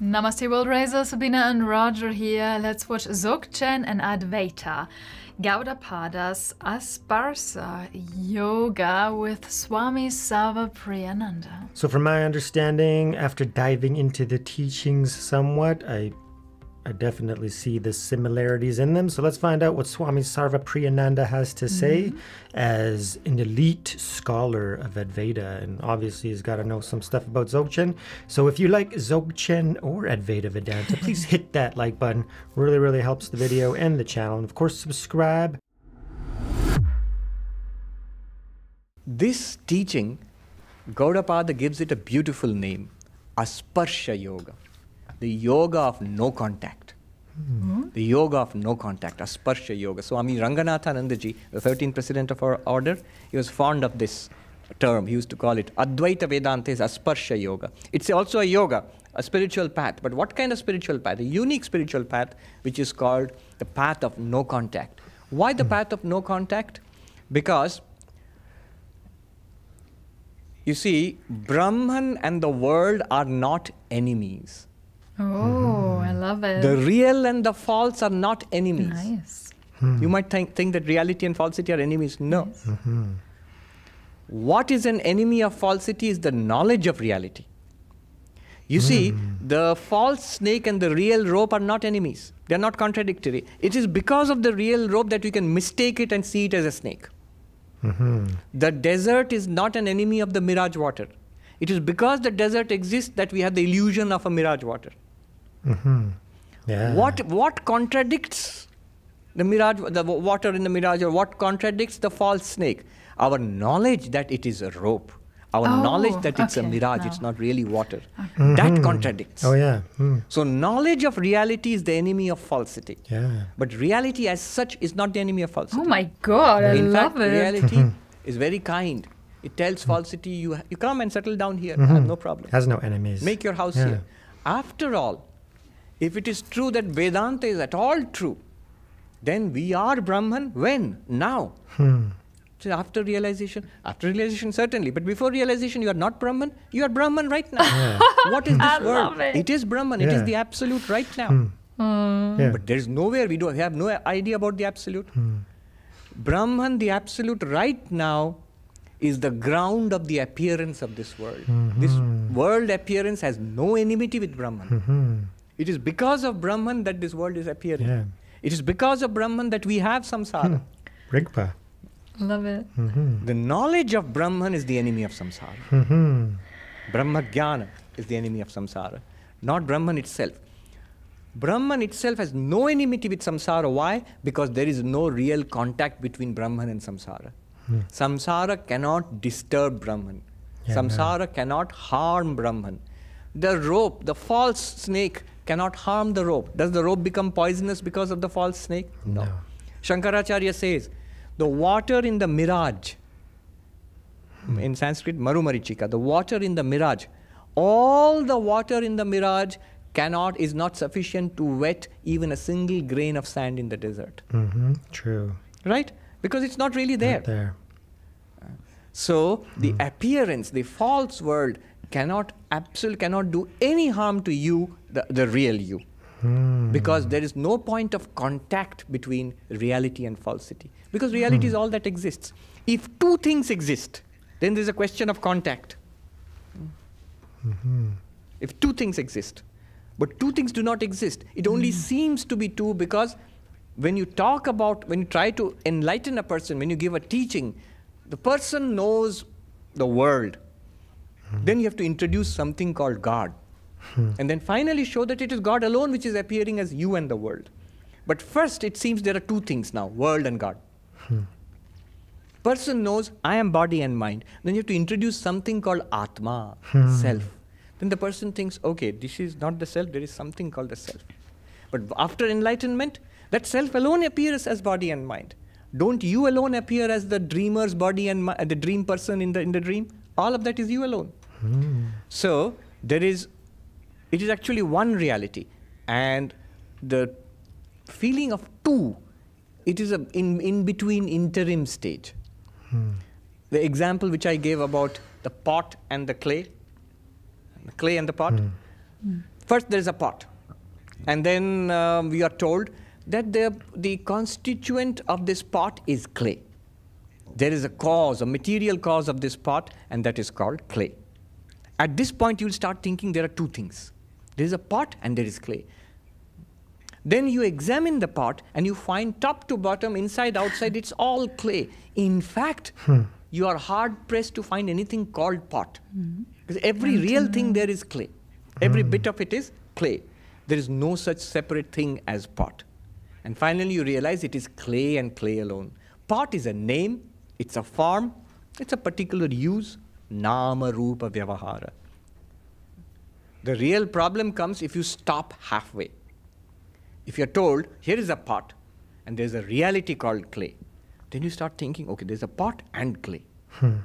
Namaste World Raiser, Sabina and Roger here. Let's watch Dzogchen and Advaita. Gaudapada's Asparsa Yoga with Swami Sarvapriyananda. So, from my understanding, after diving into the teachings somewhat, I I definitely see the similarities in them. So let's find out what Swami Sarva Sarvapriyananda has to say mm-hmm. as an elite scholar of Advaita. And obviously, he's got to know some stuff about Dzogchen. So if you like Dzogchen or Advaita Vedanta, please hit that like button. Really, really helps the video and the channel. And of course, subscribe. This teaching, Gaudapada gives it a beautiful name Asparsha Yoga the yoga of no contact. Mm-hmm. The yoga of no contact, Asparsha Yoga. Swami Ranganathanandaji, the 13th president of our order, he was fond of this term. He used to call it Advaita Vedanta is Asparsha Yoga. It's also a yoga, a spiritual path. But what kind of spiritual path? A unique spiritual path, which is called the path of no contact. Why the mm. path of no contact? Because you see, Brahman and the world are not enemies. Oh, mm-hmm. I love it. The real and the false are not enemies. Nice. Hmm. You might think, think that reality and falsity are enemies. No. Yes. Mm-hmm. What is an enemy of falsity is the knowledge of reality. You mm. see, hmm. the false snake and the real rope are not enemies. They are not contradictory. It is because of the real rope that we can mistake it and see it as a snake. Mm-hmm. The desert is not an enemy of the mirage water. It is because the desert exists that we have the illusion of a mirage water. Mm-hmm. Yeah. What what contradicts the mirage, the water in the mirage, or what contradicts the false snake? Our knowledge that it is a rope, our oh, knowledge that it's okay. a mirage, no. it's not really water. Okay. Mm-hmm. That contradicts. Oh yeah. Mm. So knowledge of reality is the enemy of falsity. Yeah. But reality as such is not the enemy of falsity. Oh my God, I in love fact, it. reality mm-hmm. is very kind. It tells falsity, you, you come and settle down here, mm-hmm. no problem. Has no enemies. Make your house yeah. here. After all, if it is true that Vedanta is at all true, then we are Brahman when? Now. Hmm. So after realization, after realization certainly, but before realization, you are not Brahman. You are Brahman right now. Yeah. what is this I world? It. it is Brahman. Yeah. It is the absolute right now. Hmm. Mm. Yeah. But there is nowhere we do we have no idea about the absolute. Hmm. Brahman, the absolute right now, is the ground of the appearance of this world. Mm-hmm. This world appearance has no enmity with Brahman. Mm-hmm. It is because of Brahman that this world is appearing. Yeah. It is because of Brahman that we have samsara. Hmm. Rigpa. Love it. Mm-hmm. The knowledge of Brahman is the enemy of samsara. Mm-hmm. Brahma Jnana is the enemy of samsara, not Brahman itself. Brahman itself has no enmity with samsara. Why? Because there is no real contact between Brahman and samsara. Hmm. Samsara cannot disturb Brahman. Yeah, Samsara no. cannot harm Brahman. The rope, the false snake, cannot harm the rope. Does the rope become poisonous because of the false snake? No. no. Shankaracharya says, the water in the mirage, hmm. in Sanskrit, Marumarichika, the water in the mirage, all the water in the mirage cannot, is not sufficient to wet even a single grain of sand in the desert. Mm-hmm. True. Right? because it's not really there. Not there. So the mm. appearance, the false world, cannot absolutely cannot do any harm to you, the, the real you. Mm. Because there is no point of contact between reality and falsity. Because reality mm. is all that exists. If two things exist, then there's a question of contact. Mm-hmm. If two things exist, but two things do not exist, it only hmm. seems to be two because when you talk about, when you try to enlighten a person, when you give a teaching, the person knows the world. Then you have to introduce something called God. Hmm. And then finally show that it is God alone which is appearing as you and the world. But first, it seems there are two things now world and God. Hmm. Person knows I am body and mind. Then you have to introduce something called Atma, self. Then the person thinks, okay, this is not the self, there is something called the self. But after enlightenment, that self alone appears as body and mind. Don't you alone appear as the dreamer's body and the dream person in the, in the dream? All of that is you alone. Mm. So there is, it is actually one reality. And the feeling of two, it is a in, in between interim stage. Mm. The example which I gave about the pot and the clay, the clay and the pot. Mm. First, there is a pot. And then um, we are told that the, the constituent of this pot is clay. There is a cause, a material cause of this pot, and that is called clay. At this point, you'll start thinking there are two things there is a pot and there is clay. Then you examine the pot and you find top to bottom, inside, outside, it's all clay. In fact, hmm. you are hard pressed to find anything called pot. Because every real thing there is clay. Every hmm. bit of it is clay. There is no such separate thing as pot. And finally, you realize it is clay and clay alone. Pot is a name, it's a form, it's a particular use, nama rupa vyavahara. The real problem comes if you stop halfway. If you're told, here is a pot, and there's a reality called clay, then you start thinking, okay, there's a pot and clay. Hmm.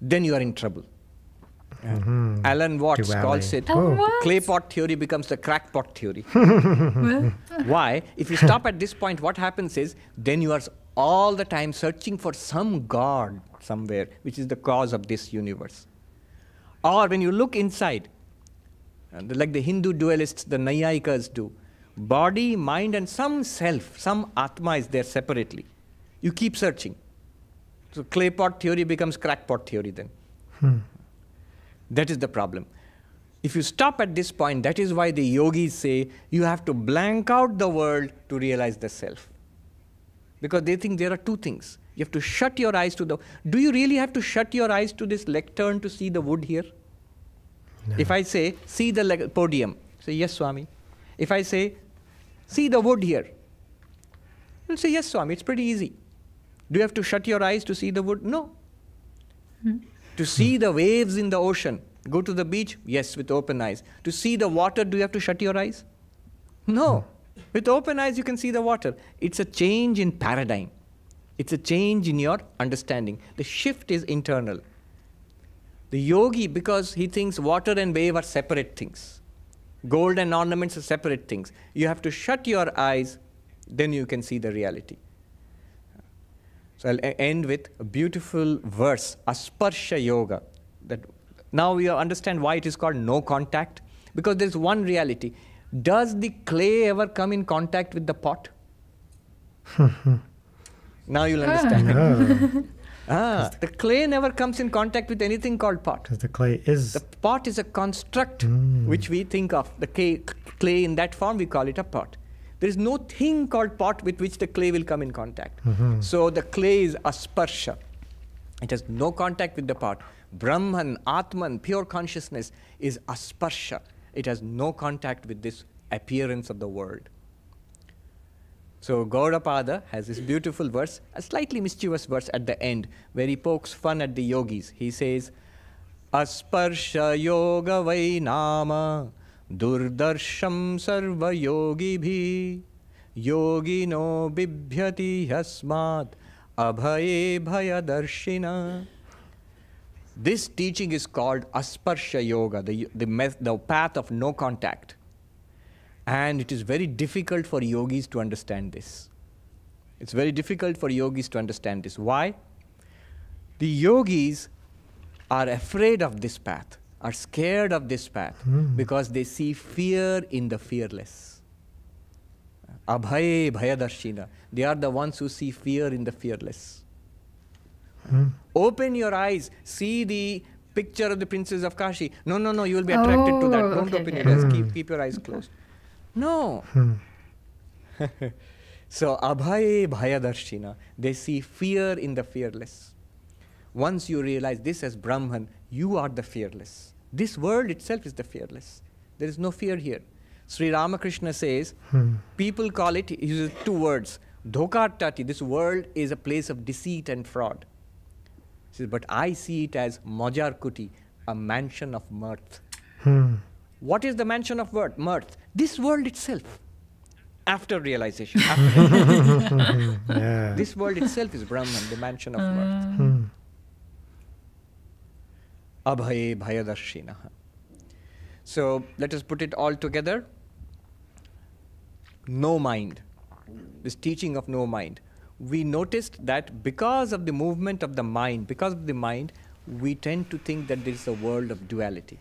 Then you are in trouble. Hmm. Alan Watts Duality. calls eh? it Alan the Watts? clay pot theory becomes the crackpot theory. Why? If you stop at this point, what happens is then you are all the time searching for some God somewhere, which is the cause of this universe. Or when you look inside, like the Hindu dualists, the Naiyayikas do, body, mind, and some self, some Atma is there separately. You keep searching. So clay pot theory becomes crackpot theory then. Hmm. That is the problem. If you stop at this point, that is why the yogis say you have to blank out the world to realize the self. Because they think there are two things. You have to shut your eyes to the. Do you really have to shut your eyes to this lectern to see the wood here? If I say, see the le- podium, say, yes, Swami. If I say, see the wood here, you'll say, yes, Swami, it's pretty easy. Do you have to shut your eyes to see the wood? No. Hmm. To see the waves in the ocean, go to the beach? Yes, with open eyes. To see the water, do you have to shut your eyes? No. Hmm. With open eyes, you can see the water. It's a change in paradigm, it's a change in your understanding. The shift is internal. The yogi, because he thinks water and wave are separate things, gold and ornaments are separate things. You have to shut your eyes, then you can see the reality. So I'll end with a beautiful verse, Asparsha Yoga. That now we understand why it is called no contact. Because there's one reality. Does the clay ever come in contact with the pot? now you'll understand. No, ah, the clay never comes in contact with anything called pot. because the clay is The pot is a construct Mm. which we think of. The clay, clay in that form, we call it a pot. There is no thing called pot with which the clay will come in contact. So the clay is asparsha. It has no contact with the pot. Brahman, Atman, pure consciousness is asparsha. It has no contact with this appearance of the world. So Gaudapada has this beautiful verse, a slightly mischievous verse at the end, where he pokes fun at the yogis. He says, Asparsha yoga vai nama durdarsham sarva yogi bhi yogino bibhyati yasmat abhaye bhayadarshina. This teaching is called Asparsha Yoga, the, the, the path of no contact. And it is very difficult for yogis to understand this. It's very difficult for yogis to understand this. Why? The yogis are afraid of this path, are scared of this path, hmm. because they see fear in the fearless. Abhaye Bhayadarshina. They are the ones who see fear in the fearless. Hmm. Open your eyes, see the picture of the princess of Kashi. No, no, no, you will be attracted to that. Oh, Don't okay, open okay. your eyes, keep, hmm. keep your eyes closed. No. so, Abhaye Bhayadarshina, they see fear in the fearless. Once you realize this as Brahman, you are the fearless. This world itself is the fearless. There is no fear here. Sri Ramakrishna says, people call it, he uses two words, Dhokartati. This world is a place of deceit and fraud. He says, but I see it as Majarkuti, a mansion of mirth. Hmm. What is the mansion of mirth? mirth? This world itself. After realization. After yeah. this world itself is Brahman, the mansion of mirth. Hmm. Abhaye Bhayadarshina. So let us put it all together. No mind. This teaching of no mind. We noticed that because of the movement of the mind, because of the mind, we tend to think that there is a world of duality.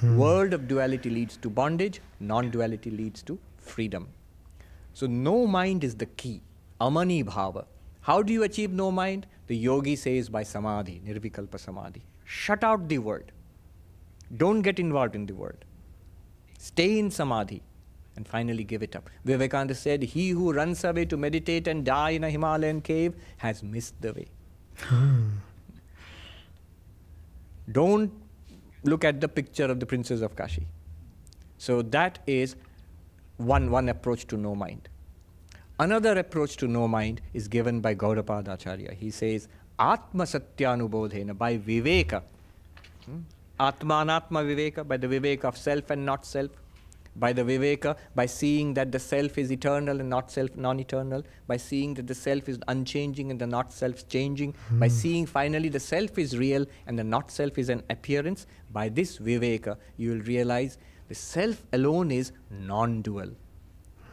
Hmm. World of duality leads to bondage, non duality leads to freedom. So, no mind is the key. Amani bhava. How do you achieve no mind? The yogi says by samadhi, nirvikalpa samadhi. Shut out the world. Don't get involved in the world. Stay in samadhi and finally give it up. Vivekananda said, He who runs away to meditate and die in a Himalayan cave has missed the way. Hmm. Don't look at the picture of the princess of Kashi. So that is one, one approach to no mind. Another approach to no mind is given by Gaudapada Acharya. He says, Atma Satyanubodhena, by Viveka. Hmm? Atma Anatma Viveka, by the Viveka of self and not self. By the Viveka, by seeing that the self is eternal and not self non eternal. By seeing that the self is unchanging and the not self changing. By hmm. seeing finally the self is real and the not self is an appearance. By this Viveka, you will realize the self alone is non dual.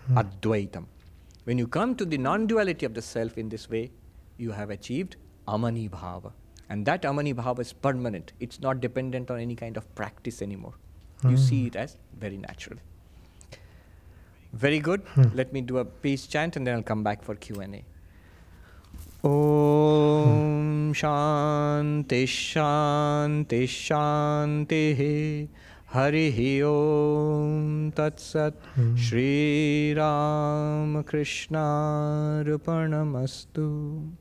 Hmm. Advaitam. When you come to the non duality of the self in this way, you have achieved Amani Bhava. And that Amani Bhava is permanent. It's not dependent on any kind of practice anymore. You hmm. see it as very natural. Very good. Hmm. Let me do a peace chant and then I'll come back for Q&A. Hmm. Om Shanti Shanti Shanti Hari Om Tat Sat hmm. Shri Ram Krishna Arpanamastu.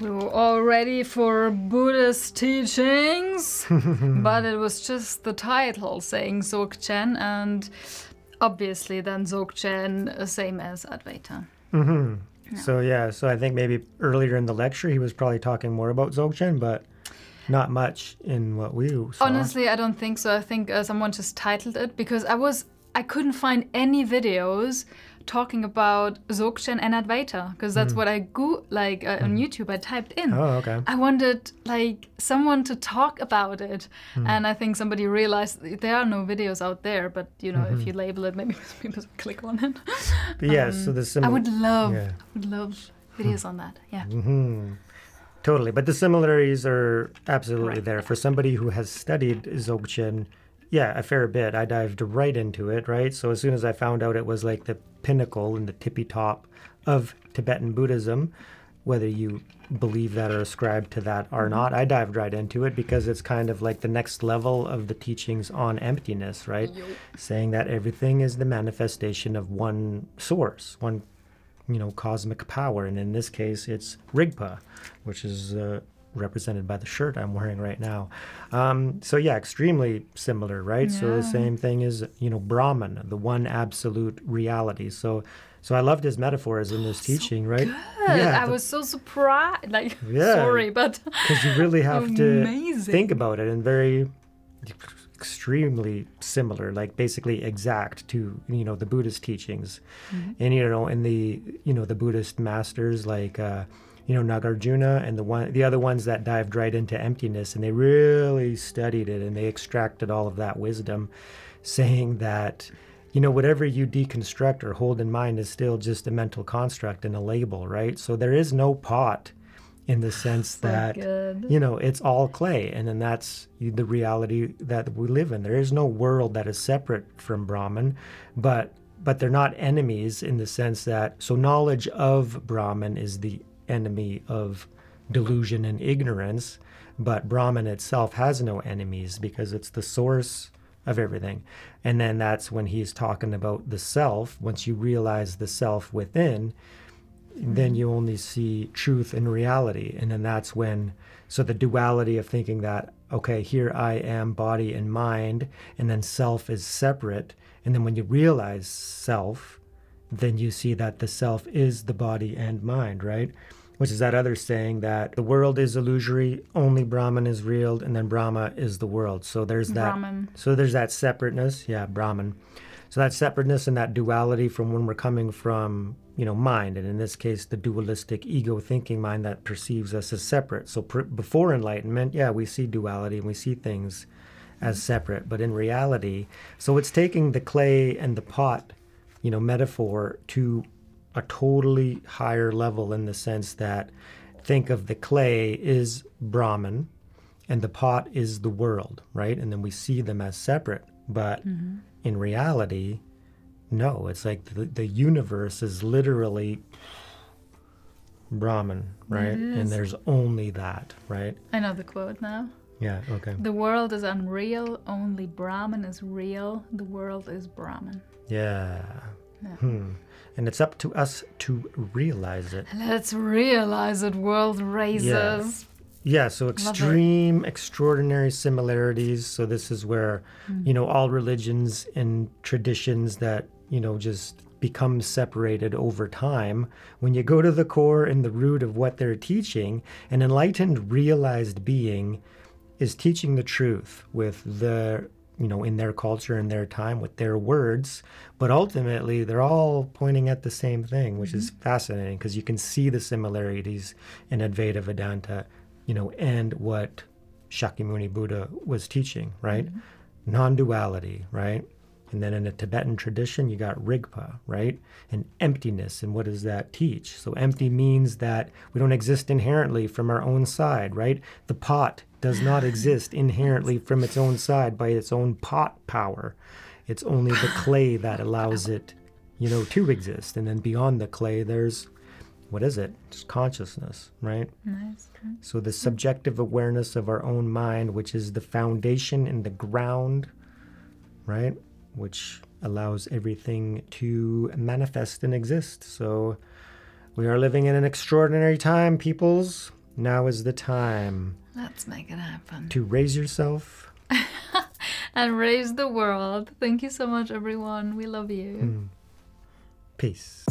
We were all ready for Buddhist teachings, but it was just the title saying Dzogchen, and obviously than Dzogchen, uh, same as Advaita. So yeah, so I think maybe earlier in the lecture he was probably talking more about Dzogchen, but not much in what we saw. Honestly, I don't think so. I think uh, someone just titled it because I was I couldn't find any videos talking about Dzogchen and Advaita because that's hmm. what I go like uh, on hmm. YouTube. I typed in. Oh, okay. I wanted like someone to talk about it, hmm. and I think somebody realized there are no videos out there. But you know, if you label it, maybe people click on it. But yeah, so um, the I would love, yeah. would love videos on that. Yeah. hmm Totally, but the similarities are absolutely Correct, there. For somebody who has studied Dzogchen, yeah, a fair bit. I dived right into it, right? So as soon as I found out it was like the pinnacle and the tippy top of Tibetan Buddhism, whether you believe that or ascribe to that or not, I dived right into it because it's kind of like the next level of the teachings on emptiness, right? Saying that everything is the manifestation of one source, one you know, cosmic power. And in this case, it's Rigpa, which is uh, represented by the shirt I'm wearing right now. Um, so, yeah, extremely similar, right? So, the same thing is, you know, Brahman, the one absolute reality. So, so I loved his metaphors in this teaching, right? Good. I the- was so surprised. Like, Yeah. sorry, but because you really have to Amazing. think about it and very extremely similar like basically exact to you know the buddhist teachings and you know in the you know the buddhist masters like uh you know nagarjuna and the one the other ones that dived right into emptiness and they really studied it and they extracted all of that wisdom saying that you know whatever you deconstruct or hold in mind is still just a mental construct and a label right? So there is no pot in the sense that you know it's all clay and then that's the reality that we live in. There is no world that is separate from brahman but but they're not enemies in the sense that so knowledge of brahman is the enemy of delusion and ignorance but brahman itself has no enemies because it's the source of everything. And then that's when he's talking about the self. Once you realize the self within then mm-hmm. you only see truth and reality. And then that's when so the duality of thinking that okay here i am body and mind and then self is separate. And then when you realize self then you see that the self is the body and mind right which is that other saying that the world is illusory only brahman is real and then brahma is the world so there's that Brahman. so there's that separateness yeah brahman so that separateness and that duality from when we're coming from, you know, mind, and in this case, the dualistic ego thinking mind that perceives us as separate. So pr- before enlightenment, yeah, we see duality and we see things as separate, but in reality, so it's taking the clay and the pot, you know, metaphor to a totally higher level in the sense that think of the clay is Brahman, and the pot is the world, right? And then we see them as separate. But in reality, no, it's like the, the universe is literally Brahman, right? And there's only that, right? I know the quote now. Yeah, okay. The world is unreal, only Brahman is real. The world is Brahman. Yeah. Hmm. And it's up to us to realize it. Let's realize it, world raisers. Yeah, yeah so extreme, extraordinary similarities. So this is where, mm. you know, all religions and traditions that, you know, just become separated over time. When you go to the core and the root of what they're teaching, an enlightened, realized being is teaching the truth with the you know in their culture and their time with their words but ultimately they're all pointing at the same thing which is mm-hmm. fascinating because you can see the similarities in advaita vedanta you know and what shakyamuni buddha was teaching right? Mm-hmm. Non-duality right and then in the Tibetan tradition, you got Rigpa, right? And emptiness. And what does that teach? So empty means that we don't exist inherently from our own side, right? The pot does not exist inherently from its own side by its own pot power. It's only the clay that allows it, you know, to exist. And then beyond the clay, there's what is it? It's consciousness, right? Nice. So the subjective awareness of our own mind, which is the foundation and the ground, right? Which allows everything to manifest and exist. So we are living in an extraordinary time, peoples. Now is the time Let's make it happen. to raise yourself. And raise the world. Thank you so much, everyone. We love you. Hmm. Peace.